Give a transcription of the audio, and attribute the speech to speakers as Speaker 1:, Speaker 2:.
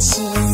Speaker 1: 情。